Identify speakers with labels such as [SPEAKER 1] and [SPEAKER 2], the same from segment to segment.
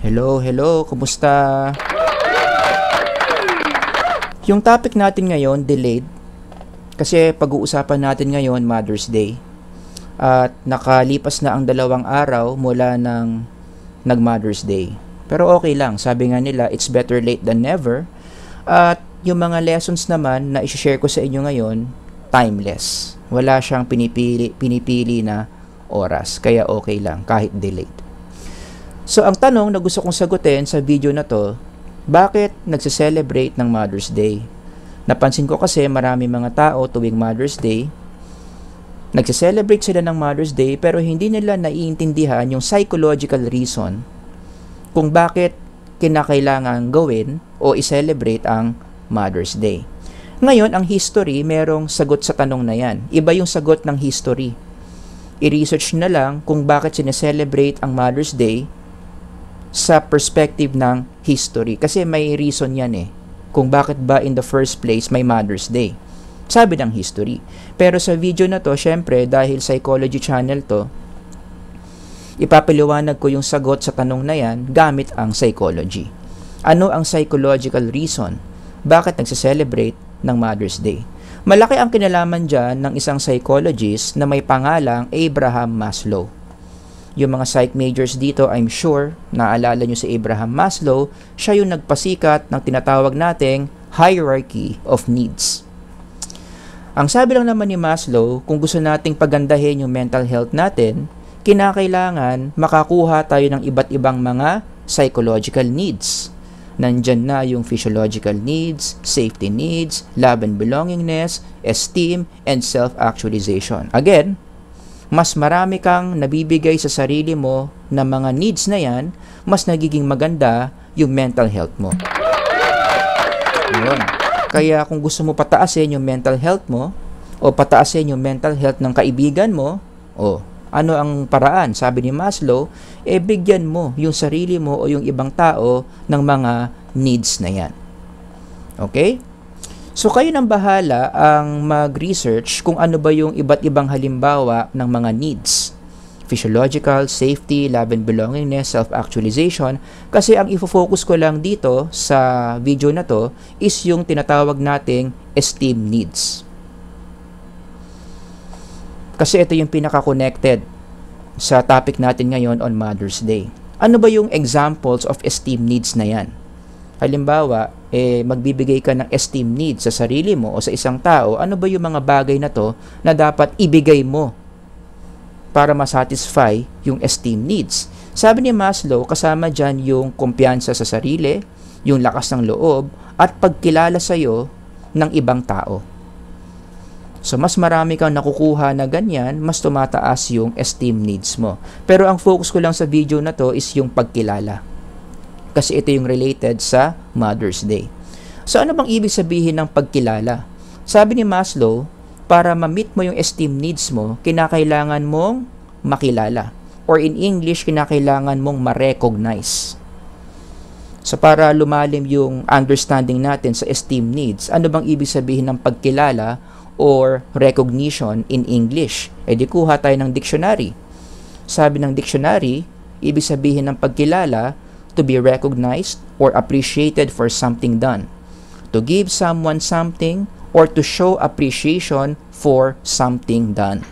[SPEAKER 1] Hello, hello, kumusta? Yung topic natin ngayon, delayed. Kasi pag-uusapan natin ngayon, Mother's Day. At nakalipas na ang dalawang araw mula ng nag-Mother's Day. Pero okay lang, sabi nga nila, it's better late than never. At yung mga lessons naman na i-share ko sa inyo ngayon, timeless. Wala siyang pinipili, pinipili na oras. Kaya okay lang, kahit delayed. So, ang tanong na gusto kong sagutin sa video na to, bakit nagse-celebrate ng Mother's Day? Napansin ko kasi marami mga tao tuwing Mother's Day, nagse-celebrate sila ng Mother's Day pero hindi nila naiintindihan yung psychological reason kung bakit kinakailangan gawin o i-celebrate ang Mother's Day. Ngayon, ang history, merong sagot sa tanong na yan. Iba yung sagot ng history. I-research na lang kung bakit sineselebrate ang Mother's Day sa perspective ng history. Kasi may reason yan eh. Kung bakit ba in the first place may Mother's Day. Sabi ng history. Pero sa video na to, syempre, dahil psychology channel to, ipapaliwanag ko yung sagot sa tanong na yan gamit ang psychology. Ano ang psychological reason? Bakit nagse-celebrate ng Mother's Day? Malaki ang kinalaman dyan ng isang psychologist na may pangalang Abraham Maslow. Yung mga psych majors dito, I'm sure, naalala nyo si Abraham Maslow, siya yung nagpasikat ng tinatawag nating hierarchy of needs. Ang sabi lang naman ni Maslow, kung gusto nating pagandahin yung mental health natin, kinakailangan makakuha tayo ng iba't ibang mga psychological needs. Nandyan na yung physiological needs, safety needs, love and belongingness, esteem, and self-actualization. Again, mas marami kang nabibigay sa sarili mo na mga needs na yan, mas nagiging maganda yung mental health mo. Yun. Kaya kung gusto mo pataasin yung mental health mo, o pataasin yung mental health ng kaibigan mo, o ano ang paraan? Sabi ni Maslow, eh bigyan mo yung sarili mo o yung ibang tao ng mga needs na yan. Okay? So kayo nang bahala ang mag-research kung ano ba yung iba't ibang halimbawa ng mga needs. Physiological, safety, love and belongingness, self-actualization. Kasi ang ifo-focus ko lang dito sa video na to is yung tinatawag nating esteem needs. Kasi ito yung pinaka-connected sa topic natin ngayon on Mother's Day. Ano ba yung examples of esteem needs na yan? Halimbawa, eh, magbibigay ka ng esteem needs sa sarili mo o sa isang tao, ano ba yung mga bagay na to na dapat ibigay mo para masatisfy yung esteem needs? Sabi ni Maslow, kasama dyan yung kumpiyansa sa sarili, yung lakas ng loob, at pagkilala sa'yo ng ibang tao. So, mas marami kang nakukuha na ganyan, mas tumataas yung esteem needs mo. Pero ang focus ko lang sa video na to is yung pagkilala kasi ito yung related sa Mother's Day. So ano bang ibig sabihin ng pagkilala? Sabi ni Maslow, para ma-meet mo yung esteem needs mo, kinakailangan mong makilala. Or in English, kinakailangan mong ma-recognize. So para lumalim yung understanding natin sa esteem needs, ano bang ibig sabihin ng pagkilala or recognition in English? E di kuha tayo ng dictionary. Sabi ng dictionary, ibig sabihin ng pagkilala, to be recognized or appreciated for something done, to give someone something or to show appreciation for something done.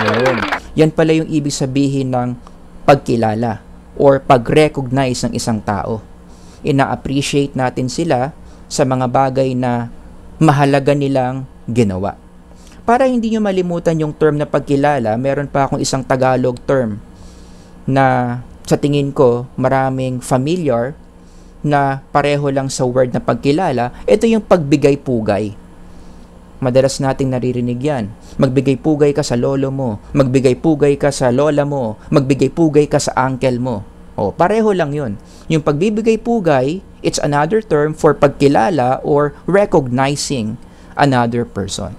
[SPEAKER 1] Yun. Yan pala yung ibig sabihin ng pagkilala or pag-recognize ng isang tao. Ina-appreciate natin sila sa mga bagay na mahalaga nilang ginawa. Para hindi nyo malimutan yung term na pagkilala, meron pa akong isang Tagalog term na sa tingin ko maraming familiar na pareho lang sa word na pagkilala, ito yung pagbigay-pugay. Madalas nating naririnig yan. Magbigay-pugay ka sa lolo mo, magbigay-pugay ka sa lola mo, magbigay-pugay ka sa uncle mo. O, pareho lang yun. Yung pagbibigay-pugay, it's another term for pagkilala or recognizing another person.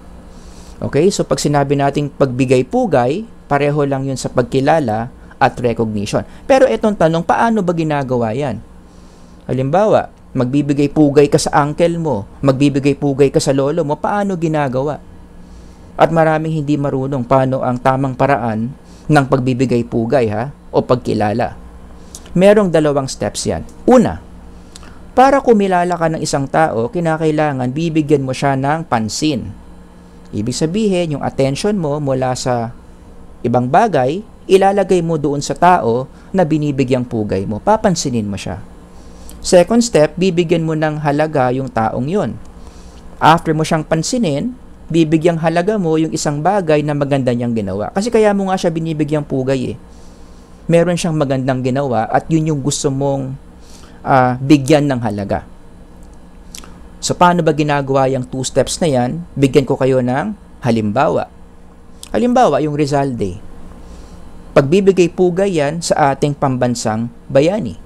[SPEAKER 1] Okay, so pag sinabi nating pagbigay-pugay, pareho lang yun sa pagkilala at recognition. Pero itong tanong, paano ba ginagawa yan? Halimbawa, magbibigay pugay ka sa uncle mo, magbibigay pugay ka sa lolo mo, paano ginagawa? At maraming hindi marunong paano ang tamang paraan ng pagbibigay pugay ha o pagkilala. Merong dalawang steps yan. Una, para kumilala ka ng isang tao, kinakailangan bibigyan mo siya ng pansin. Ibig sabihin, yung attention mo mula sa ibang bagay, ilalagay mo doon sa tao na binibigyang pugay mo. Papansinin mo siya. Second step, bibigyan mo ng halaga yung taong yon. After mo siyang pansinin, bibigyang halaga mo yung isang bagay na maganda niyang ginawa. Kasi kaya mo nga siya binibigyang pugay eh. Meron siyang magandang ginawa at yun yung gusto mong uh, bigyan ng halaga. So, paano ba ginagawa yung two steps na yan? Bigyan ko kayo ng halimbawa. Halimbawa, yung Rizal Day. Pagbibigay pugay yan sa ating pambansang bayani.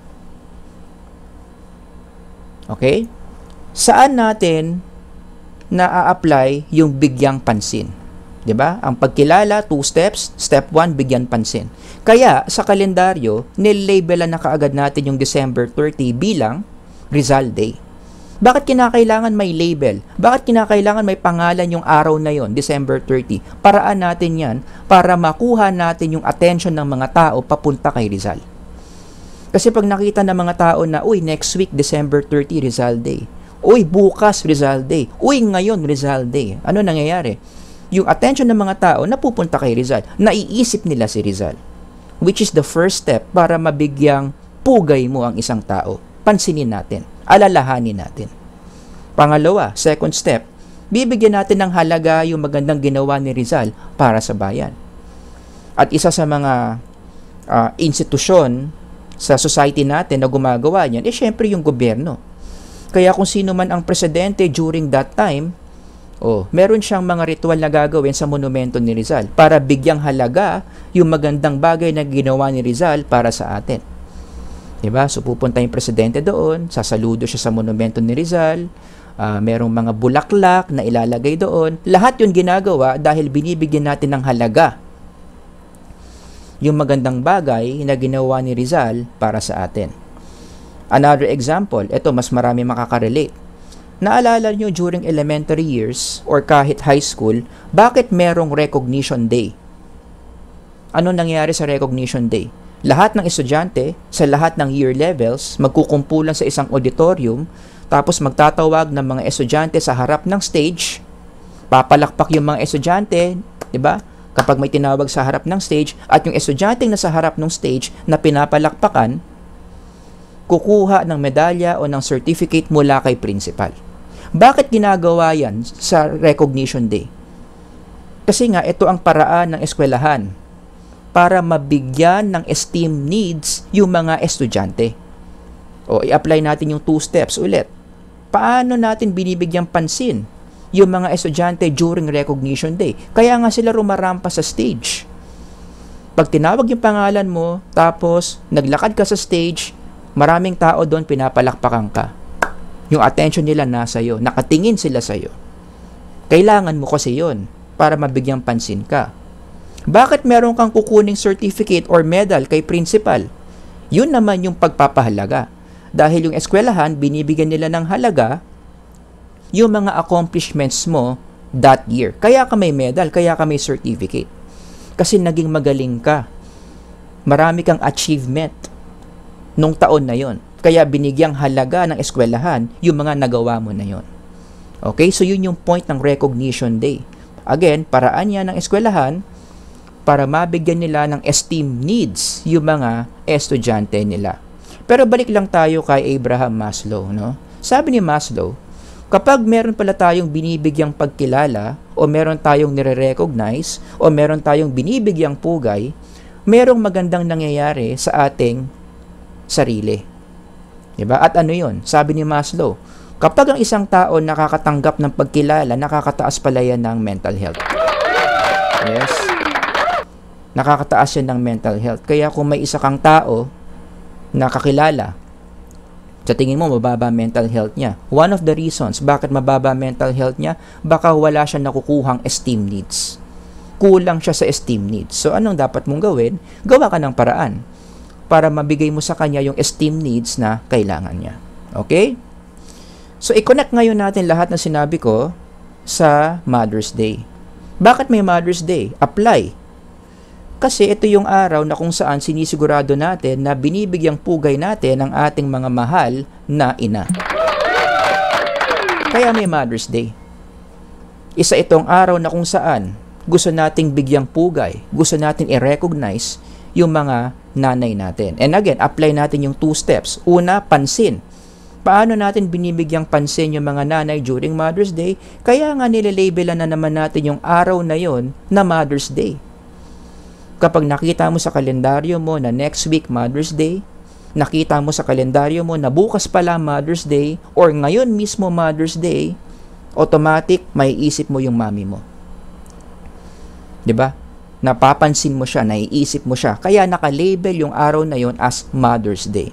[SPEAKER 1] Okay? Saan natin na-apply yung bigyang pansin? 'Di ba? Ang pagkilala, two steps. Step 1, bigyan pansin. Kaya sa kalendaryo, nilabelan na kaagad natin yung December 30 bilang Rizal Day. Bakit kinakailangan may label? Bakit kinakailangan may pangalan yung araw na yon, December 30? Paraan natin yan para makuha natin yung attention ng mga tao papunta kay Rizal. Kasi pag nakita ng mga tao na, uy, next week, December 30, Rizal Day. Uy, bukas, Rizal Day. Uy, ngayon, Rizal Day. Ano nangyayari? Yung attention ng mga tao napupunta kay Rizal. Naiisip nila si Rizal. Which is the first step para mabigyang pugay mo ang isang tao. Pansinin natin alalahanin natin. Pangalawa, second step, bibigyan natin ng halaga yung magandang ginawa ni Rizal para sa bayan. At isa sa mga uh, institusyon sa society natin na gumagawa niyan, eh syempre yung gobyerno. Kaya kung sino man ang presidente during that time, oh, meron siyang mga ritual na gagawin sa monumento ni Rizal para bigyang halaga yung magandang bagay na ginawa ni Rizal para sa atin. Diba? So pupunta yung presidente doon, sasaludo siya sa monumento ni Rizal, uh, merong mga bulaklak na ilalagay doon. Lahat yun ginagawa dahil binibigyan natin ng halaga yung magandang bagay na ginawa ni Rizal para sa atin. Another example, ito mas marami makakarelate. Naalala nyo during elementary years or kahit high school, bakit merong recognition day? Ano nangyari sa recognition day? Lahat ng estudyante sa lahat ng year levels magkukumpulan sa isang auditorium tapos magtatawag ng mga estudyante sa harap ng stage. Papalakpak yung mga estudyante 'di ba? Kapag may tinawag sa harap ng stage at yung estudyante na sa harap ng stage na pinapalakpakan kukuha ng medalya o ng certificate mula kay principal. Bakit ginagawa yan sa recognition day? Kasi nga ito ang paraan ng eskwelahan para mabigyan ng esteem needs yung mga estudyante. O i-apply natin yung two steps ulit. Paano natin binibigyang pansin yung mga estudyante during recognition day? Kaya nga sila rumarampa sa stage. Pag tinawag yung pangalan mo, tapos naglakad ka sa stage, maraming tao doon pinapalakpakan ka. Yung attention nila nasa iyo, nakatingin sila sa iyo. Kailangan mo kasi yon para mabigyang pansin ka. Bakit meron kang kukuning certificate or medal kay principal? Yun naman yung pagpapahalaga. Dahil yung eskwelahan, binibigyan nila ng halaga yung mga accomplishments mo that year. Kaya ka may medal, kaya ka may certificate. Kasi naging magaling ka. Marami kang achievement nung taon na yon. Kaya binigyang halaga ng eskwelahan yung mga nagawa mo na yon. Okay, so yun yung point ng recognition day. Again, paraan niya ng eskwelahan para mabigyan nila ng esteem needs yung mga estudyante nila. Pero balik lang tayo kay Abraham Maslow, no? Sabi ni Maslow, kapag meron pala tayong binibigyang pagkilala o meron tayong nire-recognize o meron tayong binibigyang pugay, merong magandang nangyayari sa ating sarili. 'Di ba? At ano 'yon? Sabi ni Maslow, kapag ang isang tao nakakatanggap ng pagkilala, nakakataas pala yan ng mental health. Yes nakakataas yan ng mental health. Kaya kung may isa kang tao na kakilala, sa tingin mo mababa mental health niya. One of the reasons bakit mababa mental health niya, baka wala siya nakukuhang esteem needs. Kulang siya sa esteem needs. So anong dapat mong gawin? Gawa ka ng paraan para mabigay mo sa kanya yung esteem needs na kailangan niya. Okay? So i-connect ngayon natin lahat ng sinabi ko sa Mother's Day. Bakit may Mother's Day? Apply Kasi ito yung araw na kung saan sinisigurado natin na binibigyang pugay natin ang ating mga mahal na ina. Kaya may Mother's Day. Isa itong araw na kung saan gusto nating bigyang pugay, gusto natin i-recognize yung mga nanay natin. And again, apply natin yung two steps. Una, pansin. Paano natin binibigyang pansin yung mga nanay during Mother's Day? Kaya nga nilalabelan na naman natin yung araw na yon na Mother's Day kapag nakita mo sa kalendaryo mo na next week Mother's Day, nakita mo sa kalendaryo mo na bukas pala Mother's Day or ngayon mismo Mother's Day, automatic may isip mo yung mami mo. 'Di ba? Napapansin mo siya, naiisip mo siya. Kaya naka-label yung araw na yon as Mother's Day.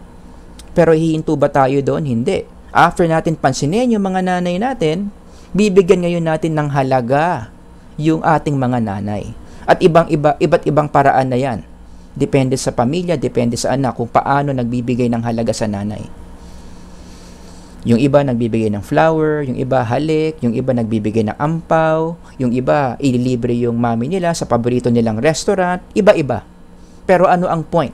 [SPEAKER 1] Pero hihinto ba tayo doon? Hindi. After natin pansinin yung mga nanay natin, bibigyan ngayon natin ng halaga yung ating mga nanay. At ibang iba, iba't ibang paraan na yan. Depende sa pamilya, depende sa anak kung paano nagbibigay ng halaga sa nanay. Yung iba nagbibigay ng flower, yung iba halik, yung iba nagbibigay ng ampaw, yung iba ililibre yung mami nila sa paborito nilang restaurant, iba-iba. Pero ano ang point?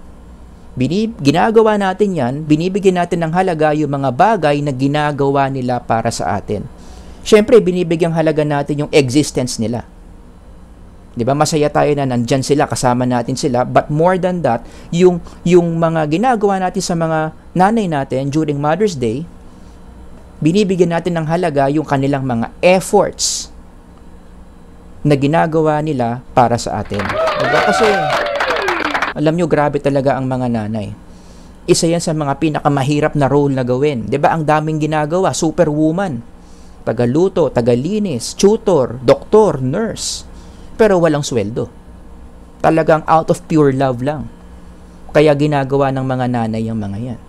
[SPEAKER 1] Binib ginagawa natin yan, binibigyan natin ng halaga yung mga bagay na ginagawa nila para sa atin. Siyempre, binibigyang halaga natin yung existence nila. 'Di ba? Masaya tayo na nandiyan sila, kasama natin sila. But more than that, yung yung mga ginagawa natin sa mga nanay natin during Mother's Day, binibigyan natin ng halaga yung kanilang mga efforts na ginagawa nila para sa atin. Diba? Kasi alam nyo, grabe talaga ang mga nanay. Isa yan sa mga pinakamahirap na role na gawin. ba Ang daming ginagawa, superwoman, tagaluto, tagalinis, tutor, doktor, nurse pero walang sweldo. Talagang out of pure love lang. Kaya ginagawa ng mga nanay yung mga yan.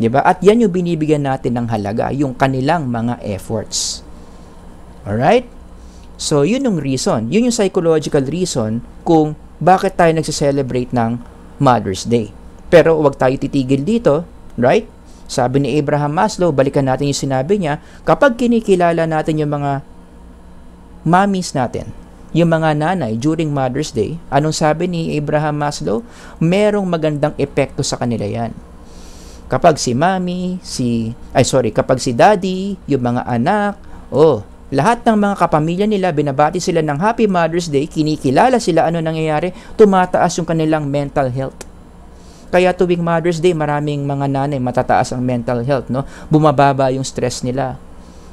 [SPEAKER 1] 'Di ba? At yan yung binibigyan natin ng halaga, yung kanilang mga efforts. Alright? So, yun yung reason. Yun yung psychological reason kung bakit tayo nagse-celebrate ng Mother's Day. Pero wag tayo titigil dito, right? Sabi ni Abraham Maslow, balikan natin yung sinabi niya, kapag kinikilala natin yung mga mommies natin, yung mga nanay during Mother's Day, anong sabi ni Abraham Maslow? Merong magandang epekto sa kanila yan. Kapag si mami, si, ay sorry, kapag si daddy, yung mga anak, oh, lahat ng mga kapamilya nila, binabati sila ng Happy Mother's Day, kinikilala sila ano nangyayari, tumataas yung kanilang mental health. Kaya tuwing Mother's Day, maraming mga nanay matataas ang mental health, no? Bumababa yung stress nila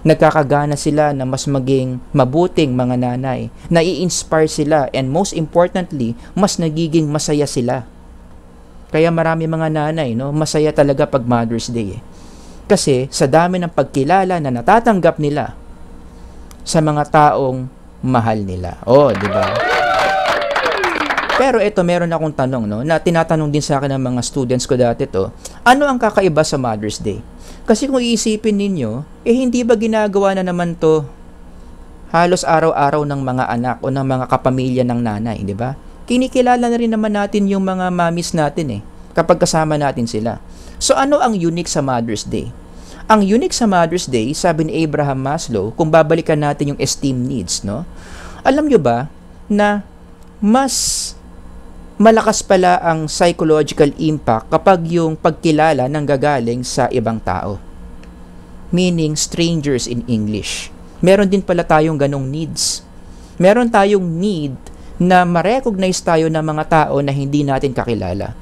[SPEAKER 1] nagkakagana sila na mas maging mabuting mga nanay, nai-inspire sila, and most importantly, mas nagiging masaya sila. Kaya marami mga nanay, no, masaya talaga pag Mother's Day. Eh. Kasi sa dami ng pagkilala na natatanggap nila sa mga taong mahal nila. Oh, di ba? Pero ito, meron akong tanong, no, na tinatanong din sa akin ng mga students ko dati to, ano ang kakaiba sa Mother's Day? Kasi kung iisipin ninyo, eh hindi ba ginagawa na naman to halos araw-araw ng mga anak o ng mga kapamilya ng nanay, di ba? Kinikilala na rin naman natin yung mga mamis natin eh, kapag kasama natin sila. So ano ang unique sa Mother's Day? Ang unique sa Mother's Day, sabi ni Abraham Maslow, kung babalikan natin yung esteem needs, no? Alam nyo ba na mas malakas pala ang psychological impact kapag yung pagkilala nang gagaling sa ibang tao. Meaning strangers in English. Meron din pala tayong ganong needs. Meron tayong need na ma-recognize tayo ng mga tao na hindi natin kakilala.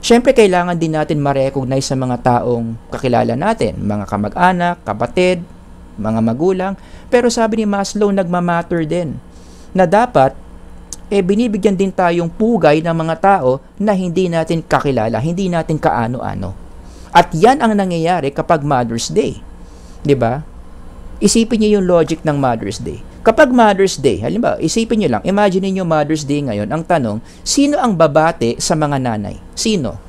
[SPEAKER 1] Siyempre, kailangan din natin ma-recognize sa mga taong kakilala natin, mga kamag-anak, kapatid, mga magulang. Pero sabi ni Maslow, nagmamatter din na dapat eh binibigyan din tayong pugay ng mga tao na hindi natin kakilala, hindi natin kaano-ano. At yan ang nangyayari kapag Mother's Day. 'Di ba? Isipin niyo yung logic ng Mother's Day. Kapag Mother's Day, halimbawa, isipin niyo lang, imagine niyo Mother's Day ngayon, ang tanong, sino ang babate sa mga nanay? Sino?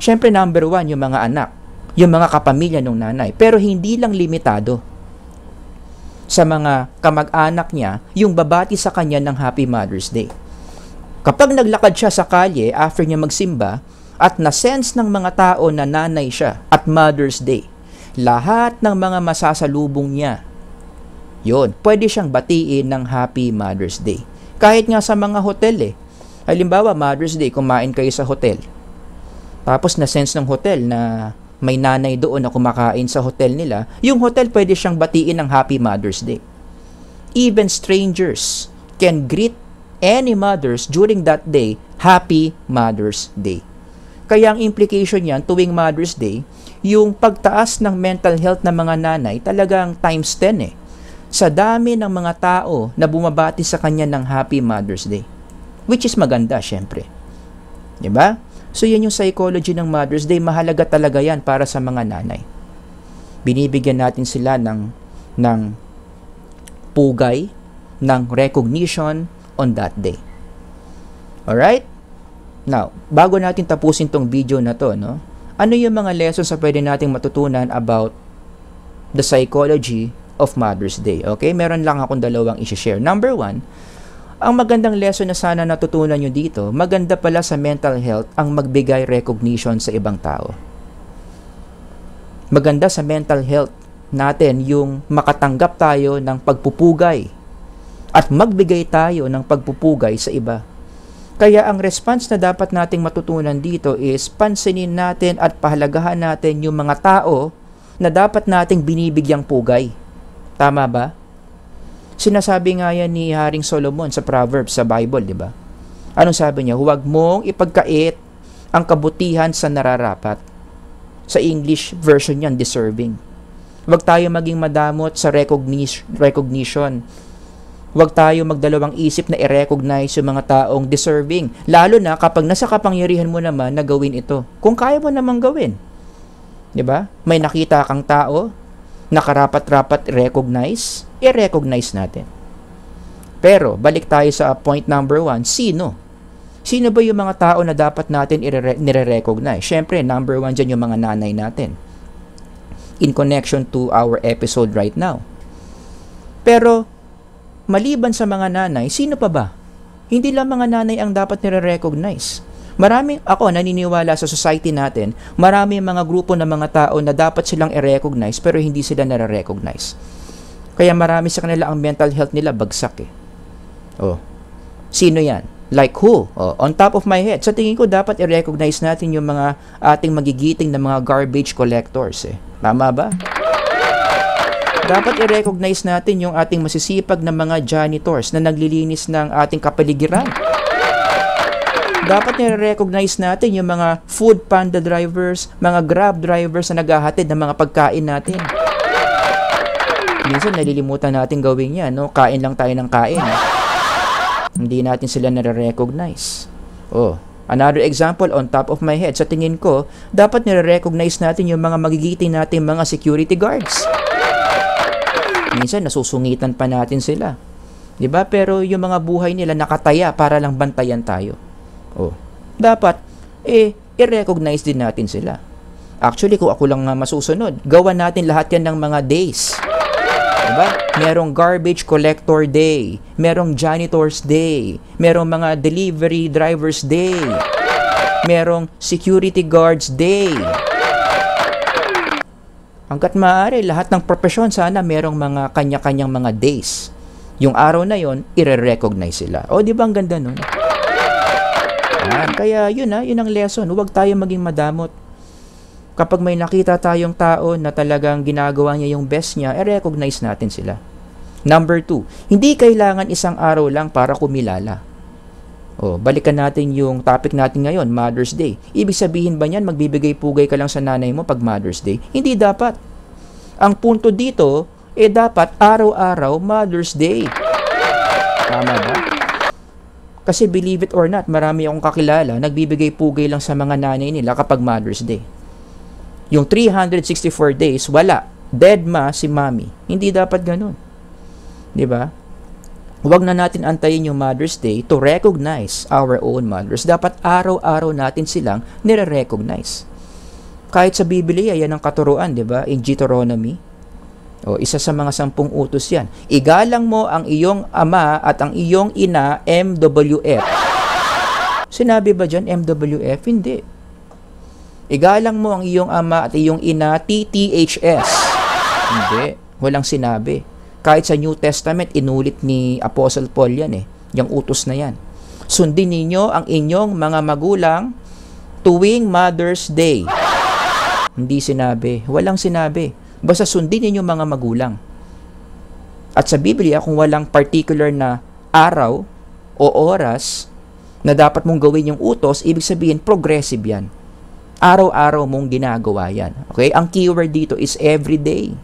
[SPEAKER 1] Siyempre, number one, yung mga anak, yung mga kapamilya ng nanay. Pero hindi lang limitado sa mga kamag-anak niya yung babati sa kanya ng Happy Mother's Day. Kapag naglakad siya sa kalye after niya magsimba at na-sense ng mga tao na nanay siya at Mother's Day, lahat ng mga masasalubong niya, yon pwede siyang batiin ng Happy Mother's Day. Kahit nga sa mga hotel eh, Halimbawa, Mother's Day, kumain kayo sa hotel. Tapos na-sense ng hotel na may nanay doon na kumakain sa hotel nila, yung hotel pwede siyang batiin ng Happy Mother's Day. Even strangers can greet any mothers during that day, Happy Mother's Day. Kaya ang implication niyan tuwing Mother's Day, yung pagtaas ng mental health ng mga nanay talagang times 10 eh. Sa dami ng mga tao na bumabati sa kanya ng Happy Mother's Day. Which is maganda, syempre. 'Di ba? So yan yung psychology ng Mother's Day, mahalaga talaga yan para sa mga nanay. Binibigyan natin sila ng ng pugay, ng recognition on that day. Alright? Now, bago natin tapusin tong video na to, no? Ano yung mga lessons na pwede nating matutunan about the psychology of Mother's Day? Okay? Meron lang akong dalawang i-share. Number one, ang magandang lesson na sana natutunan nyo dito, maganda pala sa mental health ang magbigay recognition sa ibang tao. Maganda sa mental health natin yung makatanggap tayo ng pagpupugay at magbigay tayo ng pagpupugay sa iba. Kaya ang response na dapat nating matutunan dito is pansinin natin at pahalagahan natin yung mga tao na dapat nating binibigyang pugay. Tama ba? Sinasabi nga yan ni Haring Solomon sa Proverbs sa Bible, di ba? Anong sabi niya? Huwag mong ipagkait ang kabutihan sa nararapat. Sa English version yan, deserving. Huwag tayo maging madamot sa recognition. Huwag tayo magdalawang isip na i-recognize yung mga taong deserving. Lalo na kapag nasa kapangyarihan mo naman na gawin ito. Kung kaya mo namang gawin. ba? May nakita kang tao na karapat-rapat recognize, i-recognize natin. Pero, balik tayo sa point number one, sino? Sino ba yung mga tao na dapat natin nire-recognize? Siyempre, number one dyan yung mga nanay natin. In connection to our episode right now. Pero, maliban sa mga nanay, sino pa ba? Hindi lang mga nanay ang dapat nire-recognize. Marami ako naniniwala sa society natin, marami mga grupo ng mga tao na dapat silang i-recognize pero hindi sila nare-recognize. Kaya marami sa kanila ang mental health nila bagsak eh. Oh. Sino 'yan? Like who? Oh, on top of my head. Sa tingin ko dapat i-recognize natin yung mga ating magigiting na mga garbage collectors eh. Tama ba? Dapat i-recognize natin yung ating masisipag na mga janitors na naglilinis ng ating kapaligiran dapat nire-recognize natin yung mga food panda drivers, mga grab drivers na naghahatid ng mga pagkain natin. Minsan nalilimutan natin gawin yan, no? Kain lang tayo ng kain. Hindi natin sila nare-recognize. Oh, another example on top of my head, sa tingin ko, dapat nire-recognize natin yung mga magigiting natin mga security guards. Minsan nasusungitan pa natin sila. 'Di ba? Pero yung mga buhay nila nakataya para lang bantayan tayo. Oh. Dapat, eh, i-recognize din natin sila. Actually, kung ako lang masusunod, gawa natin lahat yan ng mga days. Diba? Merong garbage collector day, merong janitor's day, merong mga delivery driver's day, merong security guards day. Hanggat maaari, lahat ng profesyon sana merong mga kanya-kanyang mga days. Yung araw na yon, i-recognize sila. O, di ba ang ganda nun? Yan. Kaya yun ha, yun ang lesson. Huwag tayo maging madamot. Kapag may nakita tayong tao na talagang ginagawa niya yung best niya, i-recognize natin sila. Number two, hindi kailangan isang araw lang para kumilala. O, balikan natin yung topic natin ngayon, Mother's Day. Ibig sabihin ba niyan, magbibigay pugay ka lang sa nanay mo pag Mother's Day? Hindi dapat. Ang punto dito, eh dapat araw-araw Mother's Day. Tama ba? Kasi believe it or not, marami akong kakilala, nagbibigay pugay lang sa mga nanay nila kapag Mother's Day. Yung 364 days, wala. Dead ma si mommy. Hindi dapat ganun. 'Di ba? Huwag na natin antayin yung Mother's Day to recognize our own mothers. Dapat araw-araw natin silang nire-recognize. Kahit sa Biblia, yan ang katuruan, di ba? In Deuteronomy o, isa sa mga sampung utos yan. Igalang mo ang iyong ama at ang iyong ina, MWF. Sinabi ba dyan, MWF? Hindi. Igalang mo ang iyong ama at iyong ina, TTHS. Hindi. Walang sinabi. Kahit sa New Testament, inulit ni Apostle Paul yan eh. Yung utos na yan. Sundin ninyo ang inyong mga magulang tuwing Mother's Day. Hindi sinabi. Walang sinabi. Basta sundin ninyo mga magulang. At sa Biblia, kung walang particular na araw o oras na dapat mong gawin yung utos, ibig sabihin progressive yan. Araw-araw mong ginagawa yan. Okay? Ang keyword dito is every day.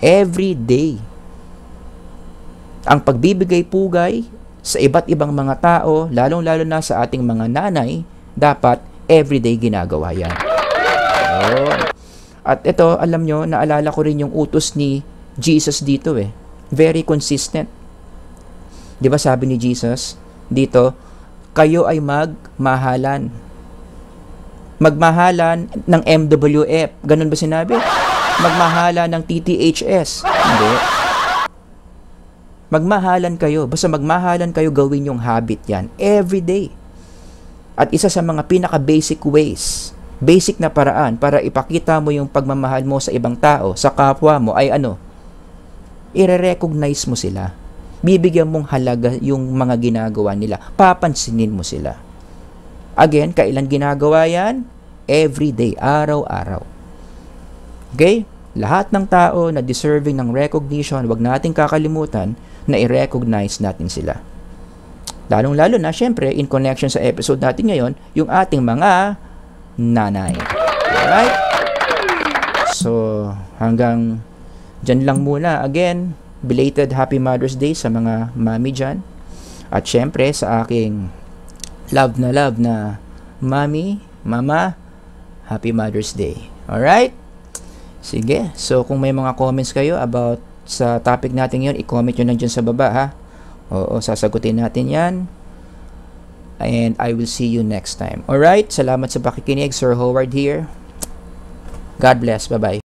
[SPEAKER 1] Every day. Ang pagbibigay pugay sa iba't ibang mga tao, lalong-lalo na sa ating mga nanay, dapat everyday ginagawa yan. Oh. At ito, alam nyo, naalala ko rin yung utos ni Jesus dito eh. Very consistent. Di ba sabi ni Jesus dito, kayo ay magmahalan. Magmahalan ng MWF. Ganun ba sinabi? Magmahalan ng TTHS. Hindi. Magmahalan kayo. Basta magmahalan kayo, gawin yung habit yan. Every day. At isa sa mga pinaka-basic ways, basic na paraan para ipakita mo yung pagmamahal mo sa ibang tao, sa kapwa mo, ay ano? I-recognize mo sila. Bibigyan mong halaga yung mga ginagawa nila. Papansinin mo sila. Again, kailan ginagawa yan? Every day, araw-araw. Okay? Lahat ng tao na deserving ng recognition, wag nating kakalimutan na i-recognize natin sila. Lalong-lalo na, syempre, in connection sa episode natin ngayon, yung ating mga nanay. Alright? So, hanggang dyan lang muna. Again, belated Happy Mother's Day sa mga mami dyan. At syempre, sa aking love na love na mami, mama, Happy Mother's Day. Alright? Sige. So, kung may mga comments kayo about sa topic natin ngayon, i-comment nyo lang dyan sa baba, ha? Oo, sasagutin natin yan. And I will see you next time. Alright? Salamat sa pakikinig. Sir Howard here. God bless. Bye-bye.